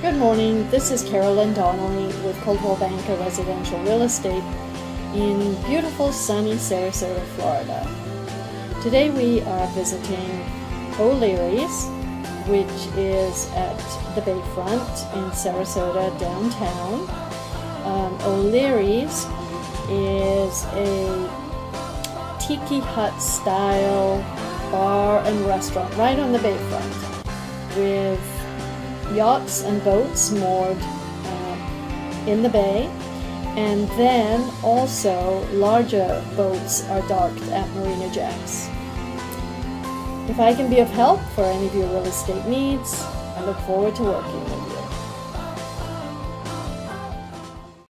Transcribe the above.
Good morning. This is Carolyn Donnelly with Coldwell Banker Residential Real Estate in beautiful sunny Sarasota, Florida. Today we are visiting O'Leary's, which is at the Bayfront in Sarasota downtown. Um, O'Leary's is a tiki hut style bar and restaurant right on the bayfront with yachts and boats moored uh, in the bay and then also larger boats are docked at Marina Jacks. If I can be of help for any of your real estate needs, I look forward to working with you.